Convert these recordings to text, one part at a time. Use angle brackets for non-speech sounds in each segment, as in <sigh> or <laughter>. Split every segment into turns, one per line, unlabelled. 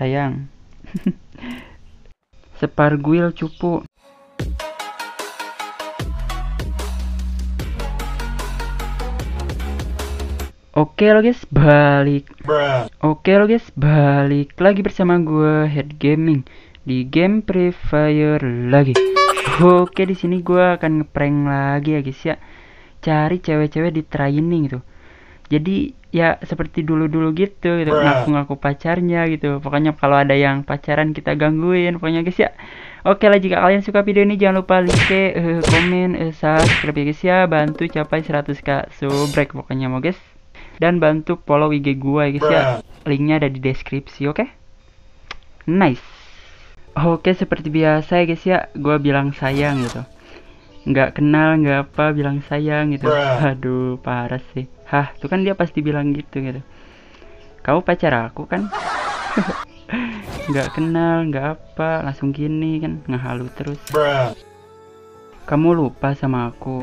sayang. <laughs> Separguil cupu. Oke lo guys, balik. Oke lo guys, balik lagi bersama gue Head Gaming di game Free Fire lagi. Oke di sini gue akan ngeprank lagi ya guys ya. Cari cewek-cewek di training gitu. Jadi ya seperti dulu-dulu gitu gitu ngaku-ngaku pacarnya gitu. Pokoknya kalau ada yang pacaran kita gangguin pokoknya guys ya. Oke lah jika kalian suka video ini jangan lupa like, uh, komen, uh, subscribe ya guys ya. Bantu capai 100k subrek pokoknya mau guys dan bantu follow IG gua ya guys ya. Linknya ada di deskripsi, oke? Nice. Oke, seperti biasa ya guys ya, gua bilang sayang gitu. Nggak kenal, nggak apa, bilang sayang gitu. Aduh, parah sih. Hah, tuh kan dia pasti bilang gitu gitu. Kamu pacar aku kan? <laughs> nggak kenal, nggak apa, langsung gini kan, ngehalu terus. Kamu lupa sama aku.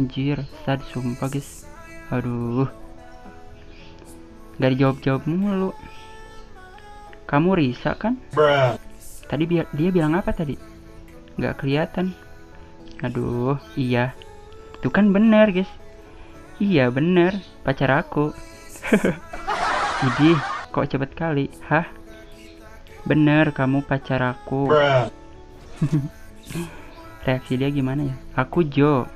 Anjir, sad sumpah guys. Aduh. Gak dijawab-jawab mulu. Kamu Risa kan? Tadi bi dia bilang apa tadi? Gak kelihatan. Aduh, iya. Itu kan bener guys. Iya bener, pacar aku. <laughs> Jadi, kok cepet kali? Hah? Bener, kamu pacar aku. <laughs> Reaksi dia gimana ya? Aku Jo.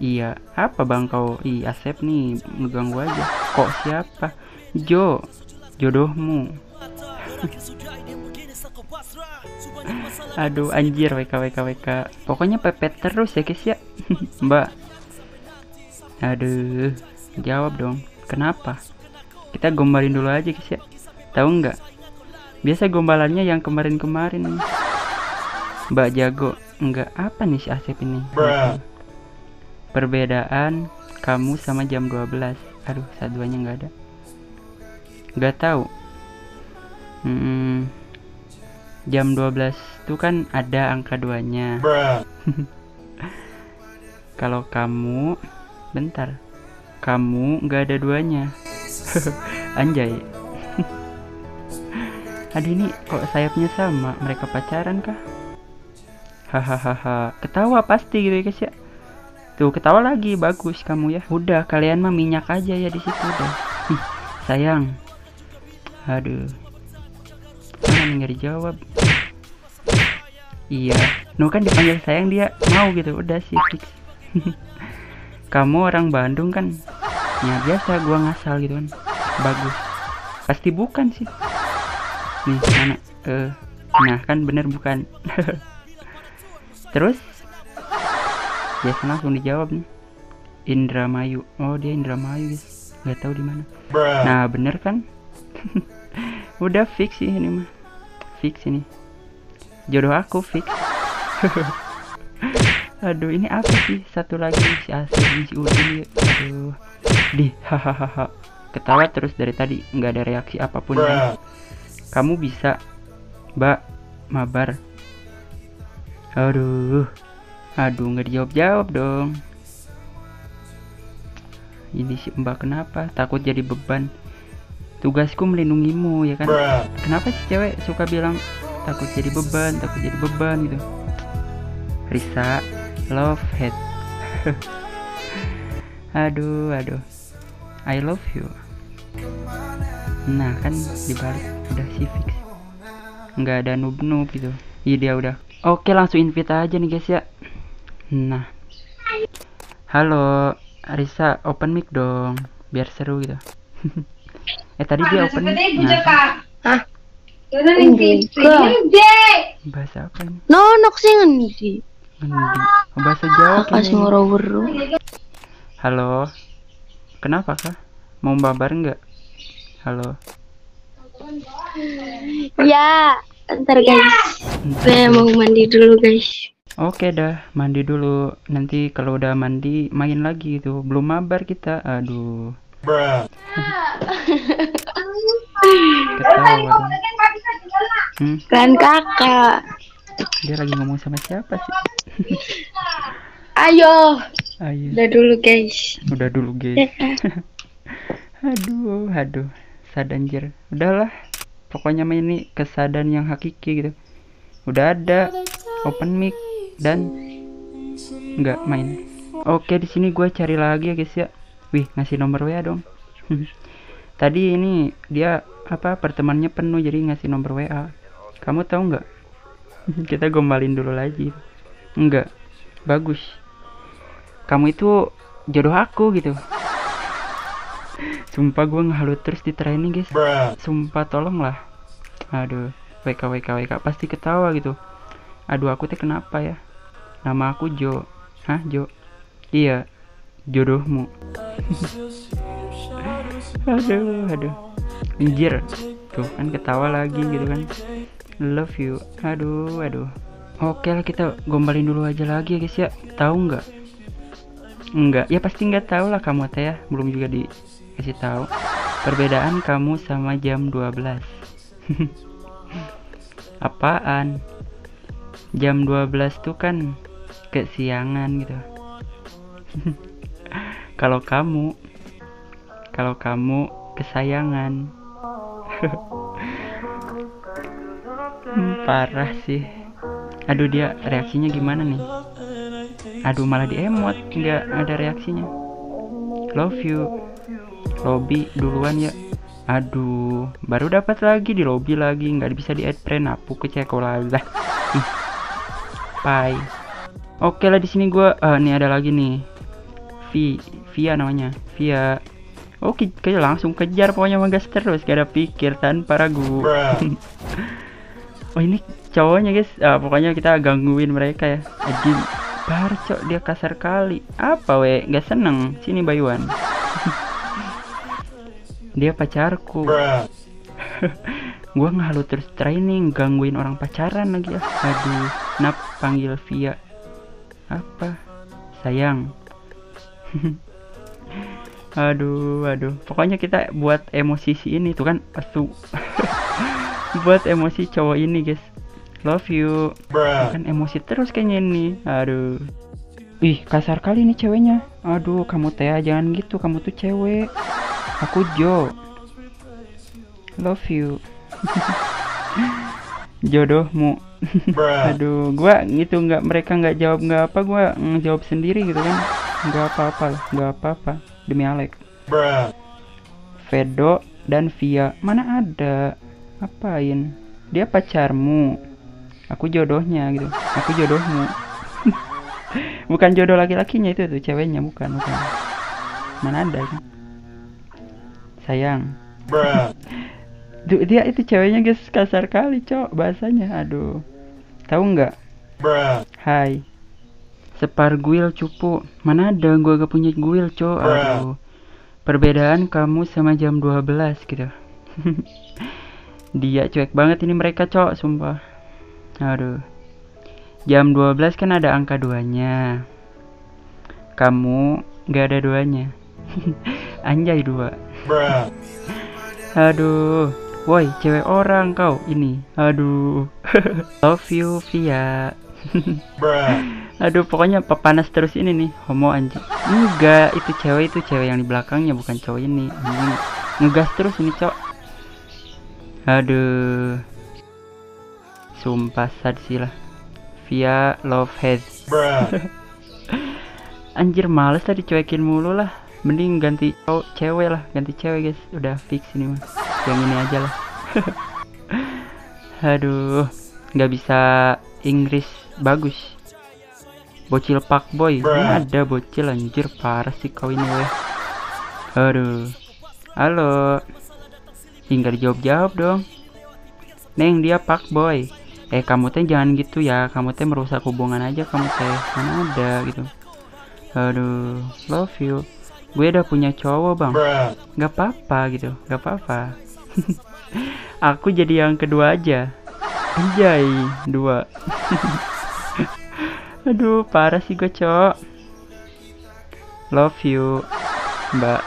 Iya, apa bang kau? Ih, Asep nih ngeganggu aja. Kok siapa? Jo, jodohmu. <laughs> Aduh, anjir WK WK WK. Pokoknya pepet terus ya guys ya. Mbak. Aduh, jawab dong. Kenapa? Kita gombalin dulu aja guys ya. Tahu nggak? Biasa gombalannya yang kemarin-kemarin. Mbak jago. Enggak apa nih si Asep ini? perbedaan kamu sama jam 12 aduh saduanya nggak ada nggak tahu hmm, jam 12 itu kan ada angka duanya <laughs> kalau kamu bentar kamu nggak ada duanya <laughs> anjay <laughs> aduh ini kok sayapnya sama mereka pacaran kah hahaha ketawa pasti gitu ya guys ya Tuh ketawa lagi, bagus kamu ya. Udah, kalian mah minyak aja ya di situ udah. sayang. Aduh. Mana nggak dijawab? Iya. Nu kan dipanggil sayang dia mau gitu. Udah sih. <laughs> kamu orang Bandung kan? Ya biasa gua ngasal gitu kan. Bagus. Pasti bukan sih. Nih, mana? Eh, uh, nah kan bener bukan. <laughs> Terus biasa langsung dijawab nih Indramayu oh dia Indramayu guys nggak tahu di mana nah bener kan <laughs> udah fix sih ini mah fix ini jodoh aku fix <laughs> aduh ini apa sih satu lagi si Asli si Udin aduh di hahaha ketawa terus dari tadi nggak ada reaksi apa pun kan kamu bisa mbak mabar aduh Aduh, nggak dijawab-jawab dong. Ini si Mbak kenapa? Takut jadi beban. Tugasku melindungimu, ya kan? Kenapa sih cewek suka bilang takut jadi beban, takut jadi beban gitu? Risa, love head. <laughs> aduh, aduh. I love you. Nah, kan dibalik udah sih fix. Nggak ada noob-noob gitu. Iya dia udah. Oke, langsung invite aja nih guys ya. Nah. Halo, Risa, open mic dong, biar seru gitu. <laughs> eh tadi dia open mic. Nah.
Hah?
Bahasa apa ini?
No, nok sih
Oh, bahasa Jawa
Pas ngoro
Halo. Kenapa kah? Mau babar enggak? Halo.
Ya, ntar guys. Saya mau mandi dulu guys.
Oke dah, mandi dulu. Nanti kalau udah mandi main lagi itu. Belum mabar kita. Aduh. Ketawa
Hmm? Kan kakak.
Dia lagi ngomong sama siapa sih?
Ayo.
Ayo.
Udah dulu guys.
Udah dulu guys. <laughs> aduh, aduh. Sadanjir. Udahlah. pokoknya main ini kesadaran yang hakiki gitu udah ada open mic dan nggak main oke di sini gue cari lagi ya guys ya wih ngasih nomor WA dong <laughs> tadi ini dia apa pertemanannya penuh jadi ngasih nomor WA kamu tahu nggak <laughs> kita gombalin dulu lagi enggak. Bagus. Kamu itu jodoh aku gitu. Sumpah gue ngehalu terus di training guys. Sumpah tolong lah aduh WK WK WK pasti ketawa gitu. Aduh aku teh kenapa ya? Nama aku Jo. Hah Jo? Iya jodohmu. <laughs> Aduh aduh. Anjir. Tuh kan ketawa lagi gitu kan. Love you. Aduh aduh oke lah kita gombalin dulu aja lagi ya guys ya. Tahu nggak? Enggak ya pasti nggak tahu lah kamu teh ya. Belum juga dikasih tahu. Perbedaan kamu sama jam 12 <laughs> apaan? Jam 12 tuh kan kesiangan gitu. <laughs> Kalau kamu kalau kamu kesayangan. Hmm, <laughs> parah sih aduh dia reaksinya gimana nih? Aduh malah di emot nggak ada reaksinya. Love you lobby duluan ya. Aduh baru dapat lagi di lobby lagi nggak bisa di add friend aku ke lah <laughs> bye oke lah di sini gue uh, nih ada lagi nih. Via namanya Via. Oke, kayak langsung kejar pokoknya magas terus gak ada pikir tanpa ragu. <laughs> oh ini cowoknya guys, ah, pokoknya kita gangguin mereka ya. Aji, baru cok dia kasar kali. Apa we? Gak seneng. Sini Bayuan. <laughs> dia pacarku. <laughs> gua ngalu terus training gangguin orang pacaran lagi ya. Aduh, nap panggil via apa? Sayang. <laughs> aduh aduh pokoknya kita buat emosi si ini tuh kan asu buat emosi cowok ini guys love you. Kan emosi terus kayaknya ini. Aduh. Ih kasar kali nih ceweknya. Aduh kamu teh jangan gitu. Kamu tuh cewek. Aku Jo. Love you. <laughs> Jodohmu. Aduh gua gitu nggak mereka nggak jawab nggak apa gua ngejawab sendiri gitu kan. Nggak apa-apa lah nggak apa-apa. Demi Alex Vedo dan Via mana ada? Apain? Dia pacarmu aku jodohnya gitu aku jodohmu <laughs> bukan jodoh laki-lakinya itu tuh ceweknya bukan bukan mana ada kan? sayang dia itu ceweknya guys kasar kali cok bahasanya aduh tahu nggak hai Separguil cupu. Mana ada gua gak punya guil, cok. Aduh. Perbedaan kamu sama jam 12 gitu. <laughs> Dia cuek banget ini mereka, cok, sumpah. Aduh. Jam 12 kan ada angka duanya. Kamu gak ada duanya. <laughs> Anjay dua. Aduh. Woi, cewek orang kau ini. Aduh. <laughs> Love you, Via. <laughs> Aduh pokoknya panas terus ini nih homo anjing Enggak itu cewek itu cewek yang di belakangnya bukan cowok ini Ngegas terus ini cowok Aduh Sumpah sad sih lah Via love head <laughs> Anjir males tadi cuekin mulu lah. Mending ganti cowok cewek lah. Ganti cewek guys. Udah fix ini mah. Yang ini aja lah. <laughs> Aduh nggak bisa Inggris. Bagus. Bocil pak boy. Ini ada bocil anjir. Parah sih kau ini weh. Aduh. Halo. Hingga dijawab-jawab dong. Neng dia pak boy Eh kamu teh jangan gitu ya. Kamu teh merusak hubungan aja. Kamu teh Mana ada gitu. Aduh Love you. Gue udah punya cowok bang. Gak apa-apa gitu. Gak apa-apa. <laughs> Aku jadi yang kedua aja. Anjay Dua. <laughs> Aduh, parah sih gue, Cok. Love you, Mbak.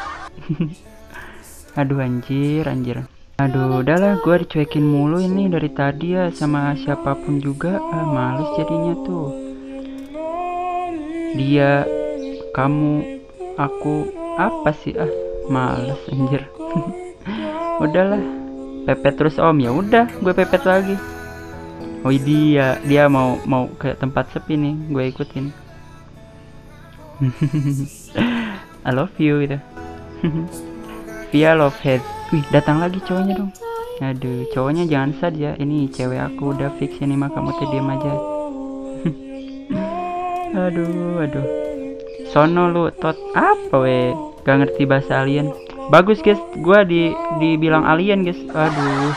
<laughs> Aduh, anjir, anjir. Aduh, udahlah, gue dicuekin mulu ini dari tadi ya sama siapa pun juga. Ah, males jadinya tuh. Dia, kamu, aku, apa sih? Ah, males, anjir. <laughs> udahlah, pepet terus om ya udah gue pepet lagi oh dia dia mau mau ke tempat sepi nih gue ikutin <laughs> I love you gitu <laughs> via love head wih datang lagi cowoknya dong. Aduh cowoknya jangan sad ya. Ini cewek aku udah fix ini mah kamu tuh diam aja. <laughs> Aduh aduh. Sono lu tot. Apa we? Gak ngerti bahasa alien. Bagus guys. Gua di dibilang alien guys. Aduh.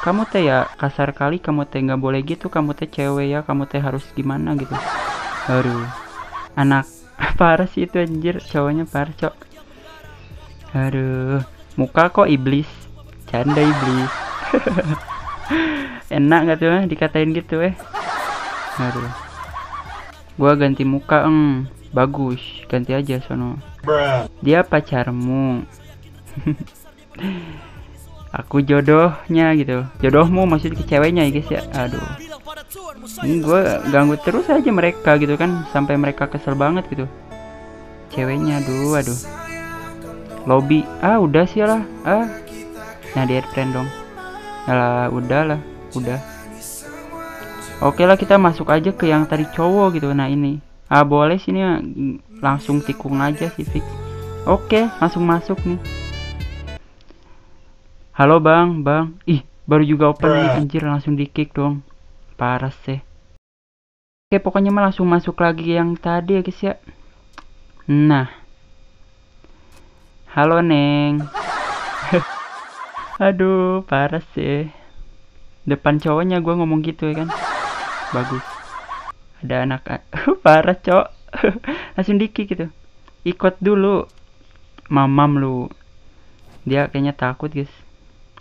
Kamu teh ya kasar kali. Kamu teh nggak boleh gitu. Kamu teh cewek ya. Kamu teh harus gimana gitu. Aduh. Anak. <laughs> Parah sih itu anjir. Cowoknya parah cok. Aduh muka kok iblis. Canda iblis. <laughs> Enak gak tuh eh, dikatain gitu eh? Aduh. Gua ganti muka eng. Bagus. Ganti aja sono. Dia pacarmu. <laughs> Aku jodohnya gitu. Jodohmu maksud ke ceweknya ya guys ya? Aduh. Ini gue ganggu terus aja mereka gitu kan. Sampai mereka kesel banget gitu. Ceweknya aduh aduh lobby. Ah udah sih lah. Ah. Nah di friend dong. Lah udah lah. Udah. Oke lah kita masuk aja ke yang tadi cowok gitu. Nah ini. Ah boleh sini langsung tikung aja sih fix. Oke langsung masuk nih. Halo bang. Bang. Ih baru juga open nih. Anjir langsung di kick dong. Parah sih. Oke pokoknya mah langsung masuk lagi yang tadi ya guys ya. Nah halo neng. <laughs> Aduh parah sih. Depan cowoknya gue ngomong gitu ya kan? Bagus. Ada anak <laughs> parah cok <laughs> langsung diki gitu. Ikut dulu. Mamam lu. Dia kayaknya takut guys.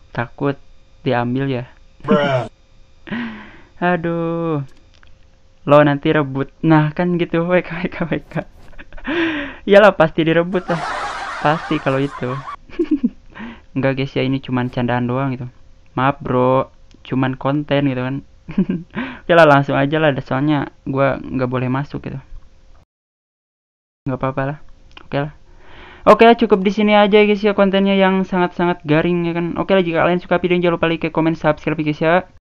Takut diambil ya. Aduh. Lo nanti rebut. Nah kan gitu. Wk wk wk iyalah pasti direbut lah pasti kalau itu. <laughs> Enggak guys ya ini cuman candaan doang gitu. Maaf bro. Cuman konten gitu kan. <laughs> Ya lah langsung aja lah soalnya gua nggak boleh masuk gitu. Nggak apa-apa lah. Oke lah. Oke lah cukup di sini aja guys ya kontennya yang sangat-sangat garing ya kan. Oke lah jika kalian suka video jangan lupa like, comment, subscribe guys ya.